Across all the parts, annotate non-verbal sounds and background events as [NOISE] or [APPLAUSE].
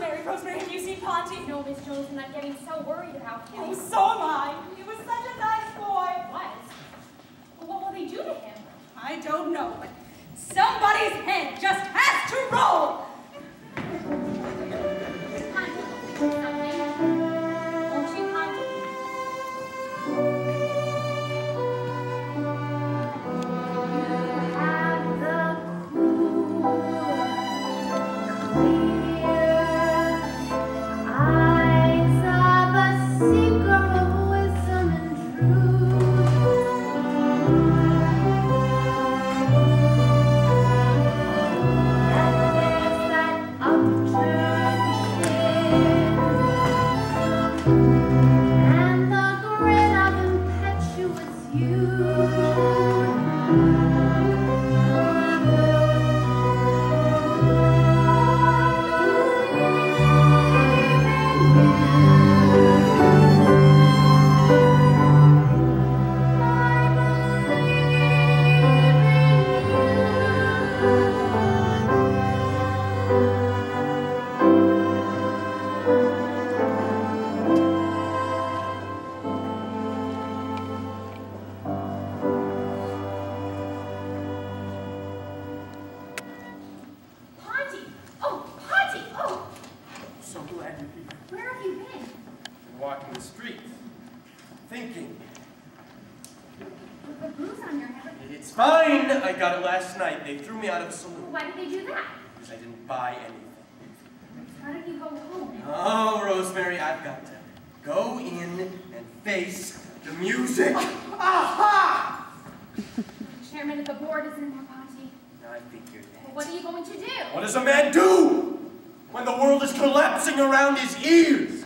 Rosemary, Rosemary, have you seen Ponty? No, Miss Jones, and I'm getting so worried about him. Oh, so am I. He was such a nice boy. What? Well, what will they do to him? I don't know, but somebody's head just has to roll. Ponty, you, where have you been? Walking the streets, thinking. With the bruise on your head. It's fine. I got it last night. They threw me out of a saloon Why did they do that? because I didn't buy anything. How don't you go home? Oh, Rosemary, I've got to go in and face the music. Aha! Chairman of the board is in there, Ponty. I figured Well, that. what are you going to do? What does a man do when the world is collapsing around his ears?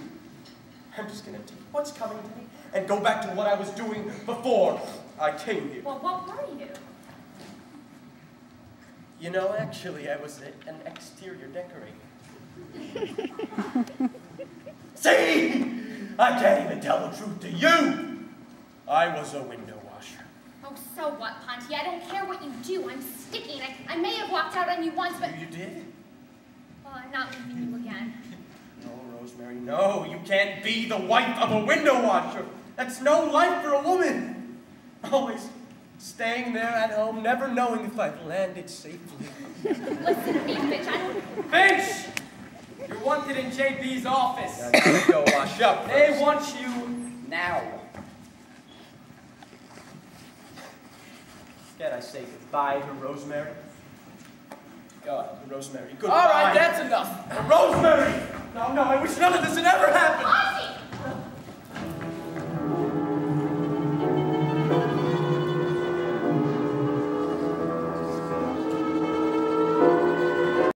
I'm just gonna take what's coming to me and go back to what I was doing before I came here. Well, what were you? You know, actually, I was a- an exterior decorator. [LAUGHS] See? I can't even tell the truth to you. I was a window washer. Oh, so what, Ponty? I don't care what you do. I'm sticking. I, I may have walked out on you once, but You did? Well, I'm not leaving you again. No, Rosemary, no. You can't be the wife of a window washer. That's no life for a woman. Always staying there at home, never knowing if I've landed safely. Listen to me, Finch. I don't. Finch! You're wanted in JB's office. I go wash up. They want you now. Can I say goodbye to Rosemary? God, Rosemary, goodbye. All right, that's enough. Rosemary! No, no, I wish none of this had ever happened.